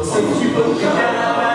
Você you can.